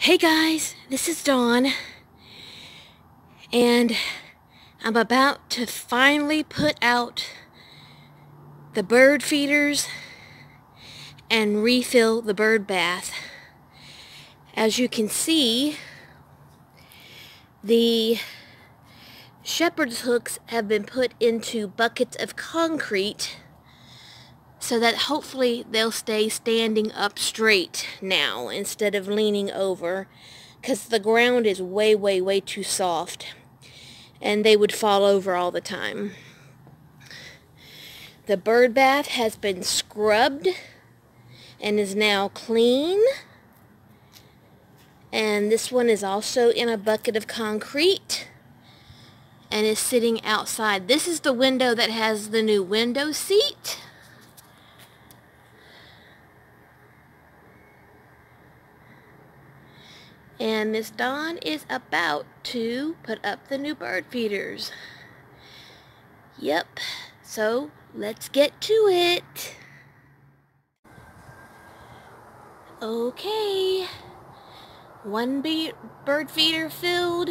Hey guys, this is Dawn, and I'm about to finally put out the bird feeders and refill the bird bath. As you can see, the shepherd's hooks have been put into buckets of concrete so that hopefully they'll stay standing up straight now instead of leaning over because the ground is way, way, way too soft and they would fall over all the time. The bird bath has been scrubbed and is now clean. And this one is also in a bucket of concrete and is sitting outside. This is the window that has the new window seat. And Miss Dawn is about to put up the new bird feeders. Yep, so let's get to it. Okay, one bird feeder filled.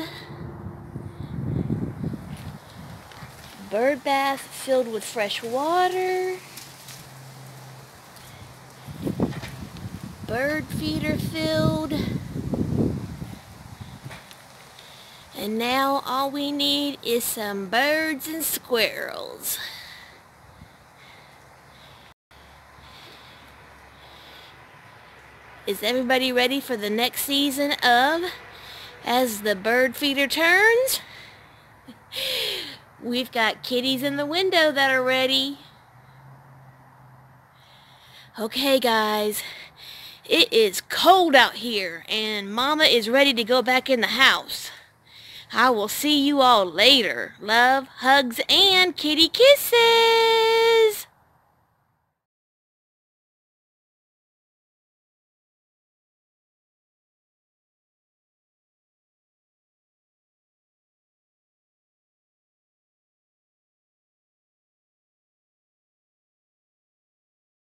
Bird bath filled with fresh water. Bird feeder filled. And now all we need is some birds and squirrels. Is everybody ready for the next season of As the Bird Feeder Turns? We've got kitties in the window that are ready. Okay guys, it is cold out here and Mama is ready to go back in the house. I will see you all later. Love, hugs, and kitty kisses.